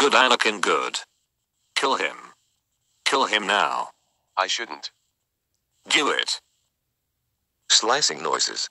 Good Anakin good. Kill him. Kill him now. I shouldn't. Do it. Slicing noises.